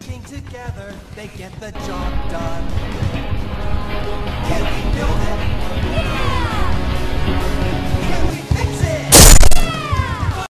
Working together, they get the job done. Can we build it?